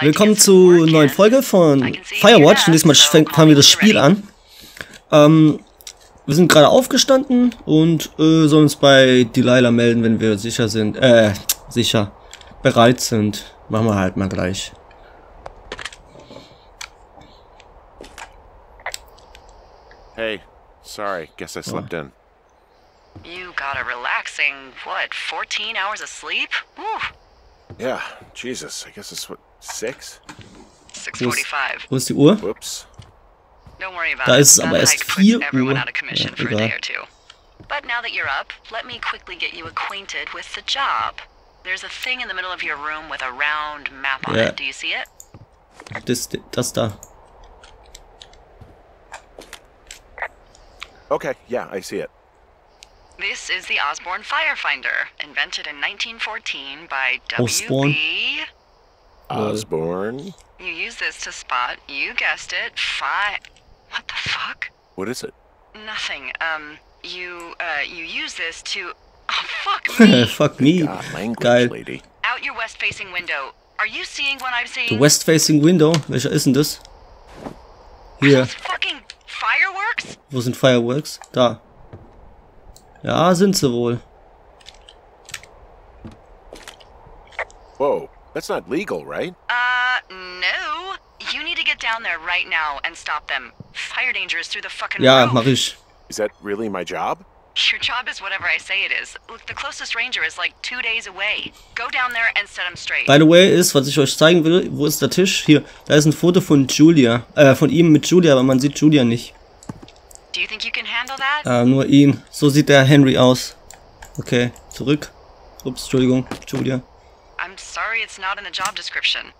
Willkommen zur neuen Folge von Firewatch. Und diesmal fangen wir das Spiel an. Ähm, wir sind gerade aufgestanden und äh, sollen uns bei Delilah melden, wenn wir sicher sind. Äh, sicher. Bereit sind. Machen wir halt mal gleich. Hey, sorry, guess I slept in. You got a relaxing, what, 14 hours of sleep? Whew. Yeah, Jesus, I guess it's what, six? 645. Wo ist die Uhr? Whoops. Don't worry about Da ist es That aber erst hike puts 4 everyone Uhr. out of commission Ja, for a day egal. or two. But now that you're up, let me quickly get you acquainted with the job. There's a thing in the middle of your room with a round map on Yeah. it. Do you see it? Das, das da. Okay, yeah, I see it. This is the Osborne Firefinder, invented in 1914 by Osborne? W.B. Osborne? You use this to spot, you guessed it, fi... What the fuck? What is it? Nothing. Um, you, uh, you use this to... Oh, fuck me! Fuck me. God, language, Geil. lady. Out your west-facing window. Are you seeing what I'm seeing? The West Facing Window. Welcher ist denn das? Hier. Those fucking fireworks? Wo sind Fireworks? Da. Ja, sind sie wohl. Whoa, that's not legal, right? Uh, no. You need to get down there right now and stop them. Fire danger is through the fucking Ja, roof. mach ich. Is that really my job? Your job is whatever I say it is. Look, the closest ranger is like two days away. Go down there and set him straight. By the way ist, was ich euch zeigen will, wo ist der Tisch? Hier, da ist ein Foto von Julia. Äh, von ihm mit Julia, aber man sieht Julia nicht. Do you think you can handle that? Äh, nur ihn. So sieht der Henry aus. Okay, zurück. Ups, Entschuldigung, Julia. I'm sorry it's not in the job description.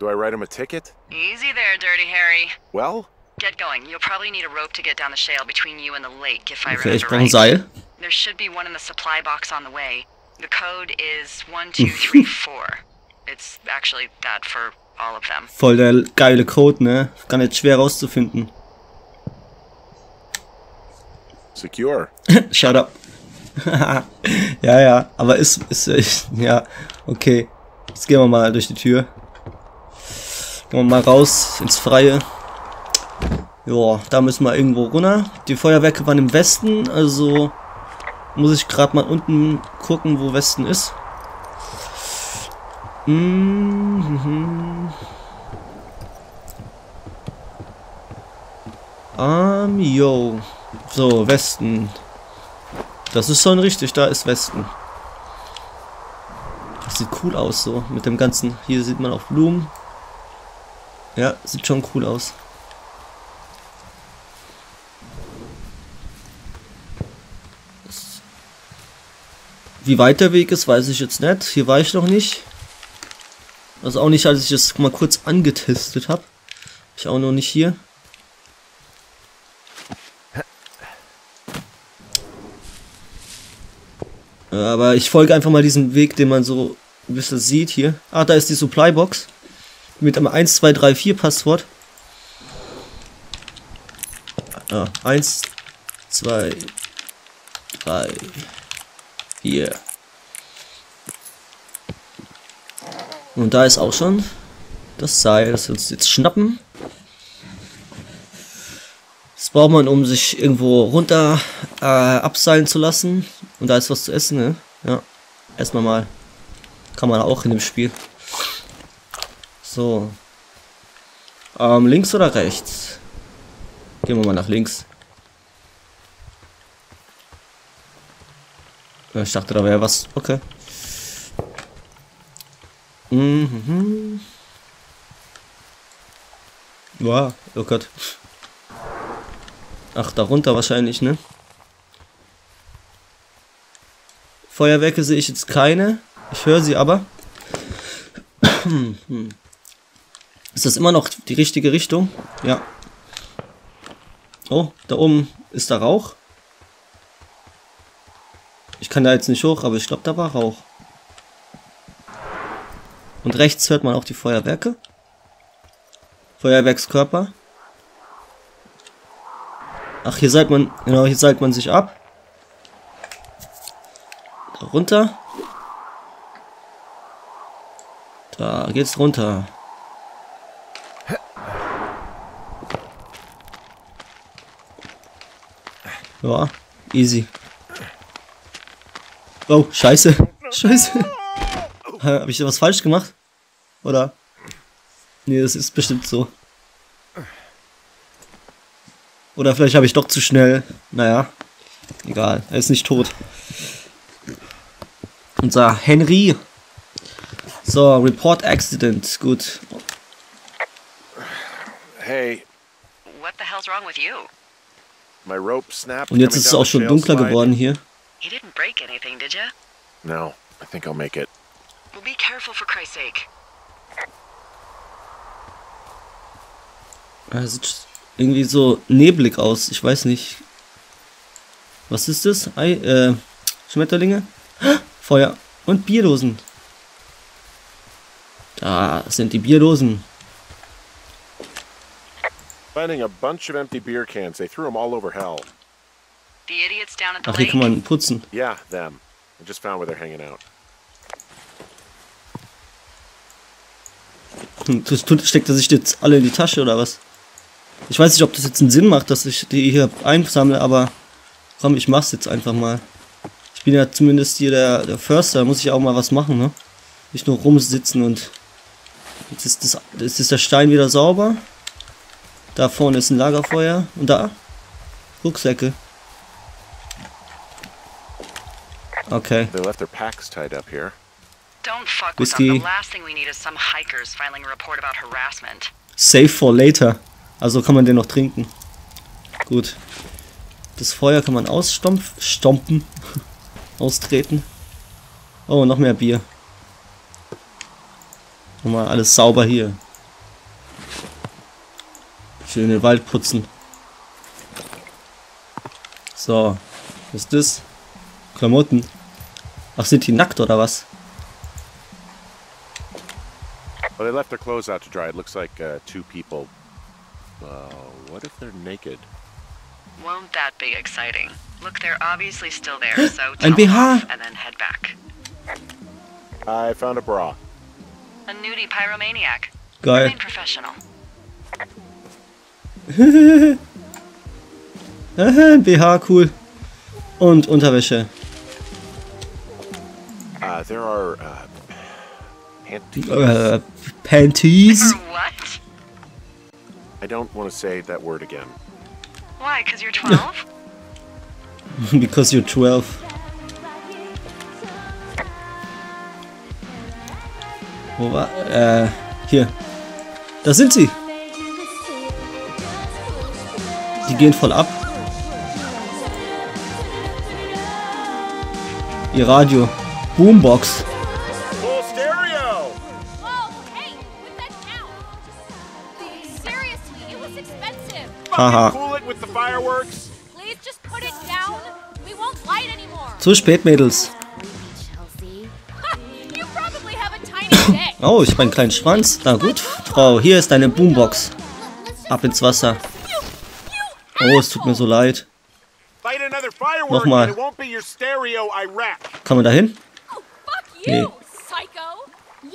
Do I write him a ticket? Easy there, Dirty Harry. Well, Get going. You'll probably need a rope to get down the shale between you and the lake, if I Okay, ich remember brauche ein right. Seil. There should be one in the supply box on the way. The code is 1234. it's actually that for all of them. Voll der geile Code, ne? Gar nicht schwer rauszufinden. secure. Shut up. ja, ja, aber ist, ist, ist, ja, okay. Jetzt gehen wir mal durch die Tür. Gehen wir mal raus ins Freie. Ja, da müssen wir irgendwo runter. Die Feuerwerke waren im Westen, also muss ich gerade mal unten gucken, wo Westen ist. Mhm. Um, yo. So, Westen. Das ist schon richtig, da ist Westen. Das sieht cool aus so, mit dem ganzen, hier sieht man auch Blumen. Ja, sieht schon cool aus. Das- Wie weit der Weg ist, weiß ich jetzt nicht. Hier war ich noch nicht. Also auch nicht, als ich es mal kurz angetestet habe. Ich auch noch nicht hier. Aber ich folge einfach mal diesem Weg, den man so ein bisschen sieht hier. Ah, da ist die Supply Box. Mit einem 1, 2, 3, 4 Passwort. Ah, 1, 2, 3, 4. Und da ist auch schon das Seil, das wir uns jetzt schnappen. Das braucht man, um sich irgendwo runter äh, abseilen zu lassen. Und da ist was zu essen, ne? Ja. Erstmal mal. Kann man auch in dem Spiel. So. Ähm, links oder rechts? Gehen wir mal nach links. Ich dachte, da wäre was. Okay. Mhm. Wow, oh Gott. Ach, darunter wahrscheinlich, ne? Feuerwerke sehe ich jetzt keine. Ich höre sie aber. Ist das immer noch die richtige Richtung? Ja. Oh, da oben ist da Rauch. Ich kann da jetzt nicht hoch, aber ich glaube, da war Rauch. Und rechts hört man auch die Feuerwerke. Feuerwerkskörper. Ach, hier seilt man, genau, hier seilt man sich ab. Da runter. Da geht's runter. Ja, easy. Oh, scheiße. Scheiße. Habe ich was falsch gemacht? Oder? Nee, das ist bestimmt so. Oder vielleicht habe ich doch zu schnell. Naja. Egal, er ist nicht tot. Unser Henry so, Report Accident. Gut. Hey, What the hell's wrong with you? my rope snapped. Und jetzt ist es auch schon dunkler geworden hier. You didn't break anything, did you? No, I think I'll make it. Well, be careful for Christ's sake. Er sieht irgendwie so neblig aus. Ich weiß nicht. Was ist das? Ei, äh, Schmetterlinge? Feuer. Und Bierdosen. Da sind die Bierdosen. Finding a bunch of empty beer cans. They threw them all over hell. The idiots down at the Ach, hier kann man putzen. Yeah, them. I just found where they're hanging out. Hm, Das tut, steckt er sich jetzt alle in die Tasche oder was? Ich weiß nicht, ob das jetzt einen Sinn macht, dass ich die hier einsammle, aber komm, ich mach's jetzt einfach mal. Ich bin ja zumindest hier der, der Förster, da muss ich auch mal was machen, ne? Nicht nur rumsitzen und jetzt ist, das, jetzt ist der Stein wieder sauber. Da vorne ist ein Lagerfeuer und da Rucksäcke. Okay. They left their packs tied up here. Don't fuck with Whiskey. them. The last thing we need is some hikers filing a report about harassment. Save for later. Also kann man den noch trinken. Gut. Das Feuer kann man ausstampfen. Stompen. Austreten. Oh, noch mehr Bier. Nochmal alles sauber hier. Schön den Wald putzen. So. Was ist das? Klamotten. Ach, sind die nackt oder was? Well, they left their clothes out to dry. It looks like uh, two people. Uh, what if they're naked? Won't that be exciting? Look, they're obviously still there, so Ein BH. and then head back. I found a bra. A nudie pyromaniac. Geil. Remain professional. Aha, BH, cool. Und Unterwäsche. Uh, there are uh, panties. Äh, Panties. For what? I don't want to say that word again. Why? Because you're 12? Because you're 12. Wo war? Äh, hier. Da sind sie. Die gehen voll ab. Ihr Radio. Boombox. Full stereo! Whoa, hey, Oh, ich habe einen kleinen Schwanz. Na gut, Frau, hier ist deine Boombox. Ab ins Wasser. Oh, es tut mir so leid. Nochmal. Kann man da hin? Oh, fuck Nee. you, psycho. Yeah.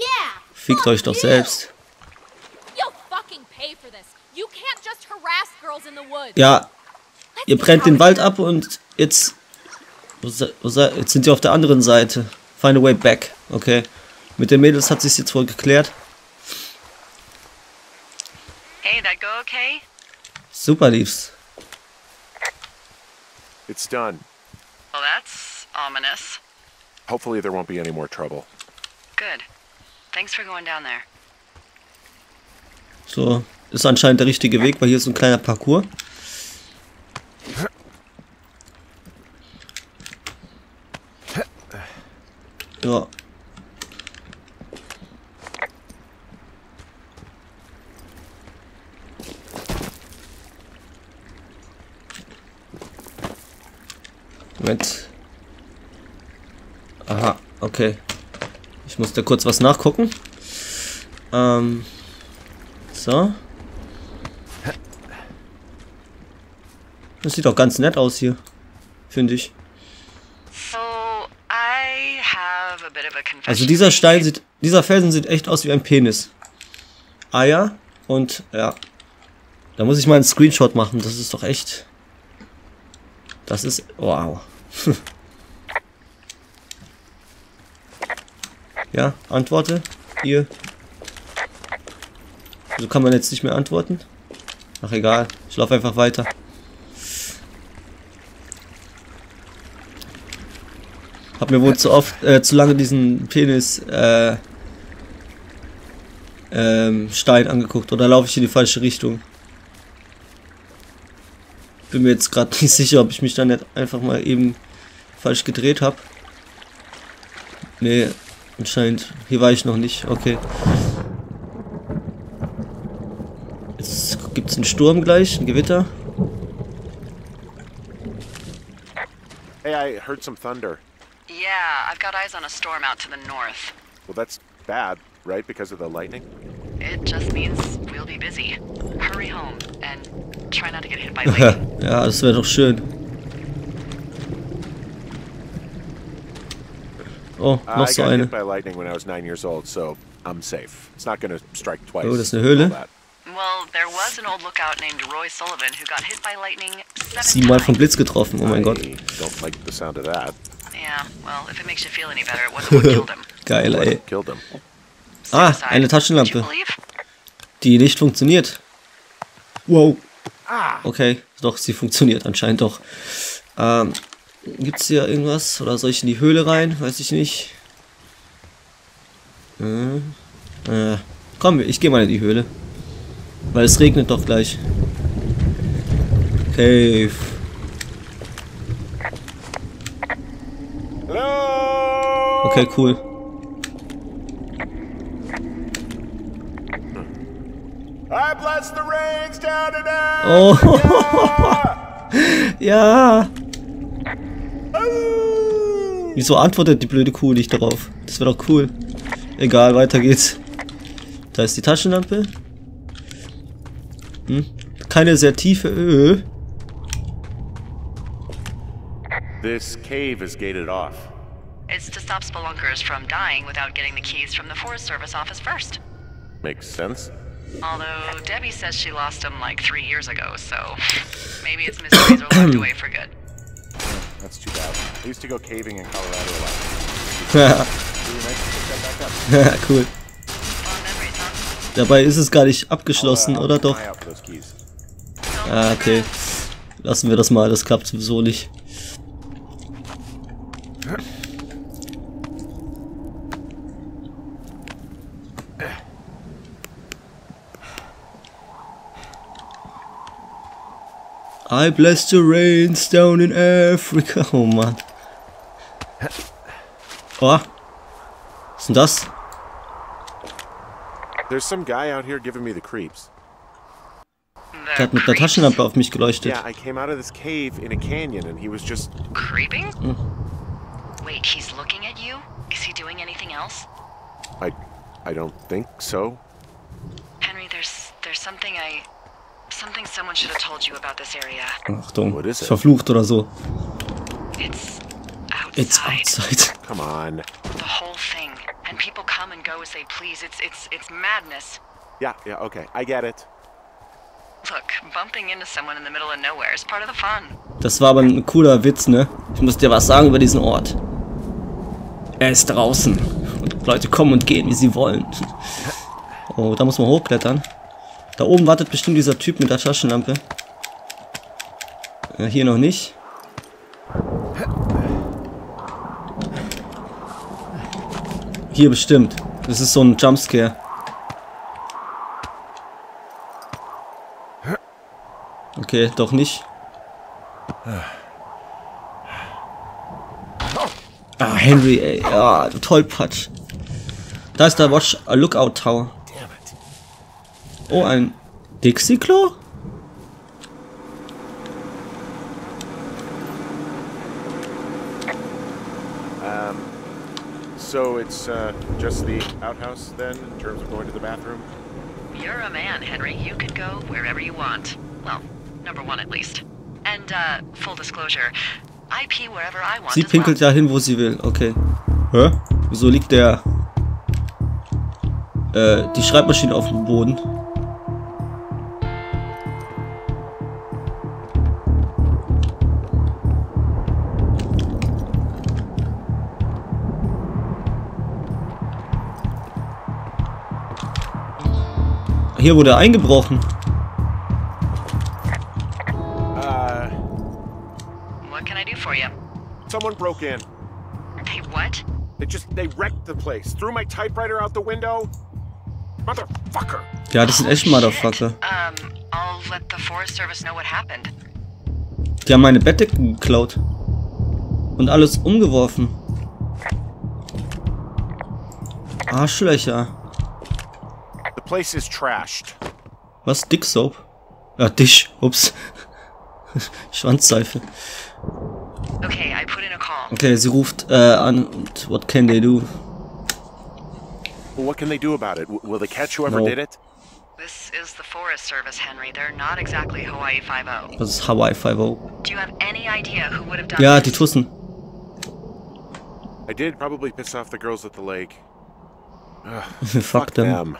Fickt euch doch selbst. Ja, ihr brennt den Wald ab und jetzt... Jetzt sind sie auf der anderen Seite. Find a way back. Okay. Mit den Mädels hat sich jetzt wohl geklärt. Hey, that go okay? Super lief's. It's done. Well, that's ominous. Hopefully there won't be any more trouble. Good. Thanks for going down there. So, ist anscheinend der richtige Weg, weil hier ist ein kleiner Parcours. Ja. Moment. Aha, okay. Ich muss da kurz was nachgucken. Ähm. So. Das sieht doch ganz nett aus hier. Finde ich. Also dieser. Stein sieht, dieser Felsen sieht echt aus wie ein Penis. Eier und ja. Da muss ich mal einen Screenshot machen. Das ist doch echt. Das ist... Wow. ja, antworte. Hier. So kann man jetzt nicht mehr antworten. Ach egal, ich laufe einfach weiter. Hab mir wohl zu oft, äh, zu lange diesen Penis, äh, ähm, Stein angeguckt. Oder laufe ich in die falsche Richtung? Bin mir jetzt gerade nicht sicher, ob ich mich dann nicht einfach mal eben falsch gedreht habe. Nee, anscheinend. Hier war ich noch nicht. Okay. Jetzt gibt es einen Sturm gleich, ein Gewitter. Hey, I heard some thunder. Yeah, I've got eyes on a storm out to the north. Well, that's bad, right? Because of the lightning? It just means we'll be busy. Hurry home and try not to get hit by lightning. ja, das wäre doch schön. Oh, noch I so got eine. hit by lightning when I was nine years old, so I'm safe. It's not gonna strike twice. Oh, das ist eine Höhle? all that. well, there was an old lookout named Roy Sullivan who got hit by lightning seven Siebenmal vom times. Blitz getroffen, oh mein Gott. don't like the sound of that. Yeah, well, if it makes you feel any better, it wasn't what killed him. Geil, ey. Ah, eine Taschenlampe. Die nicht funktioniert. Wow. Okay, doch, sie funktioniert anscheinend doch. Ähm, gibt's hier irgendwas? Oder soll ich in die Höhle rein? Weiß ich nicht. Äh, äh, komm, ich gehe mal in die Höhle. Weil es regnet doch gleich. Cave. Okay, cool. I bless the rains down in Oh, ja. Wieso antwortet die blöde Kuh nicht darauf? Das wäre doch cool. Egal, weiter geht's. Da ist die Taschenlampe. Hm? Keine sehr tiefe Öl. This cave is gated off. It's to stop spelunkers from dying without getting the keys from the Forest Service office first. Makes sense. Although Debbie says she lost them like three years ago, so maybe its mysteries are locked away for good. That's too bad. I used to go caving in Colorado a lot. Cool. Dabei ist es gar nicht abgeschlossen, uh, oder doch? Ah, okay. Lassen wir das mal, das klappt sowieso nicht. I bless the rains down in Africa. Oh Mann. Oh. Was ist denn das? There's some guy out here giving me the creeps. Der The hat mit der creeps? Taschenlampe auf mich geleuchtet. Yeah, I came out of this cave in a canyon and he was just. Creeping? Mm. Wait, he's looking at you? Is he doing anything else? I, I don't think so. Henry, there's there's something I something someone should have told you about this area. Achtung, What is ist it? verflucht oder so. It's outside. It's outside. Come on. The whole thing. And people come and go as they please. It's it's it's madness. Yeah, yeah, okay. I get it. Look, bumping into someone in the middle of nowhere is part of the fun. Das war aber ein cooler Witz, ne? Ich muss dir was sagen über diesen Ort. Er ist draußen. Und Leute kommen und gehen, wie sie wollen. Oh, da muss man hochklettern. Da oben wartet bestimmt dieser Typ mit der Taschenlampe. Ja, hier noch nicht. Hier bestimmt. Das ist so ein Jumpscare. Okay, doch nicht. Ah, Henry, ey. Du Tollpatsch. Da ist der Watch a Lookout Tower. Oh, ein Dixie-Klo? So it's uh, just the outhouse then, in terms of going to the bathroom? You're a man, Henry. You can go wherever you want. Well, number one at least. And uh, full disclosure, I pee wherever I want. Sie as well. pinkelt ja hin, wo sie will. Okay. Hä? Wieso liegt der... Äh, die Schreibmaschine auf dem Boden? Hier wurde eingebrochen. Uh, What can I do for you? someone broke in. Hey, what? They just they wrecked the place. Threw my typewriter out the window. Motherfucker. Ja, das sind echt Oh, Motherfucker. Um, I'll let the Forest Service know what happened. Die haben meine Bettdecken geklaut. Und alles umgeworfen. Arschlöcher. The place is trashed. Was? Dick Soap? Ja, ah, Dish. Ups. Schwanzseife. Okay, I put in a call. Okay, sie ruft äh, an und what can they do? Well, what can they do about it? W- will they catch whoever No. did it? This is the Forest Service, Henry. They're not exactly Hawaii 5 Das ist Hawaii 5 Do you have any idea who would have done Ja, this? die Tussen. I did probably piss off the girls at the lake. Ugh, Fuck them. them.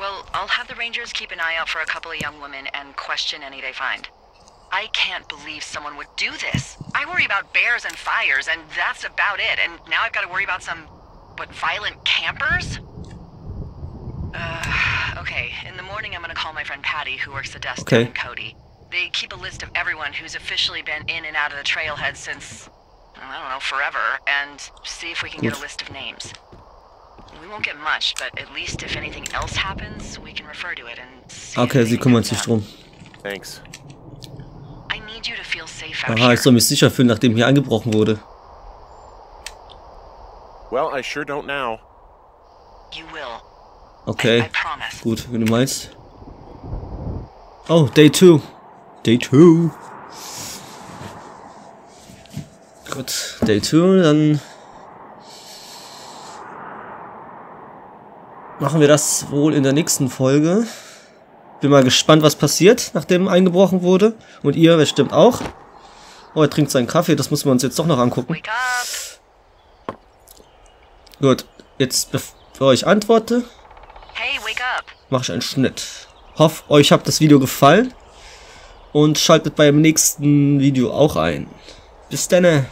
Well, I'll have the Rangers keep an eye out for a couple of young women and question any they find. I can't believe someone would do this. I worry about bears and fires, and that's about it. And now I've got to worry about some, what, violent campers? Uh, okay, in the morning I'm gonna call my friend Patty, who works the desk Okay. in Cody. They keep a list of everyone who's officially been in and out of the trailhead since, I don't know, forever, and see if we can get a list of names. Okay, sie kümmern sich drum. Thanks. I need you to feel safe out Aha, ich soll mich sicher fühlen, nachdem hier eingebrochen wurde. Well, I sure don't now. You will. Okay, gut, wenn du meinst. Oh, Day 2. Day 2. Gut, Day 2, dann machen wir das wohl in der nächsten Folge. Bin mal gespannt, was passiert, nachdem eingebrochen wurde. Und ihr bestimmt auch. Oh, er trinkt seinen Kaffee, das müssen wir uns jetzt doch noch angucken. Wake up! Gut, jetzt bevor ich antworte, mache ich einen Schnitt. Hoff, euch hat das Video gefallen und schaltet beim nächsten Video auch ein. Bis dann.